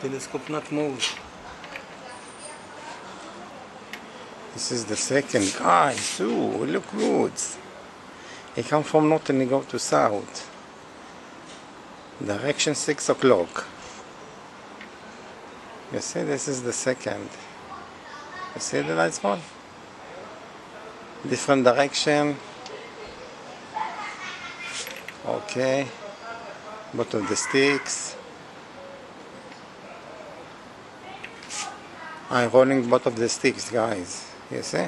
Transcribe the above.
telescope not move. This is the second guys. Ooh, look good. He come from north and he go to south. Direction six o'clock. You see, this is the second. You see the lights on? Different direction. Okay. Both of the sticks. I'm rolling both of the sticks, guys. You see?